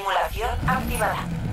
Simulación activada.